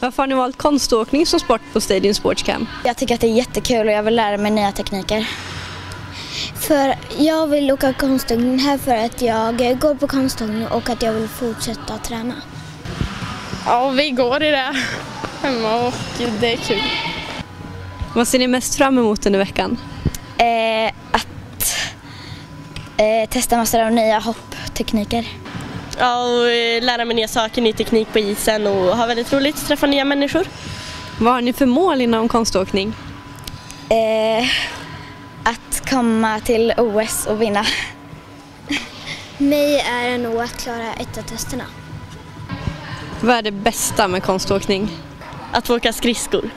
Varför har ni valt konståkning som sport på Stadium Sports Camp? Jag tycker att det är jättekul och jag vill lära mig nya tekniker. För jag vill åka konståkning här för att jag går på konståkning och att jag vill fortsätta träna. Ja, vi går i det hemma och det är kul. Vad ser ni mest fram emot under veckan? Eh, att eh, testa massor av nya hopptekniker. Ja, och eh, lära mig nya saker, ny teknik på isen och ha väldigt roligt, träffa nya människor. Vad har ni för mål inom konståkning? Eh, att komma till OS och vinna. Mig är det nog att klara etta-testerna. Vad är det bästa med konståkning? Att få åka skridskor.